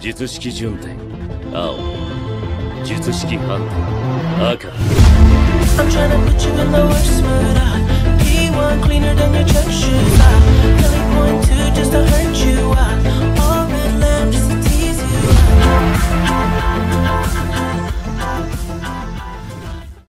術式順天青。術式反転赤。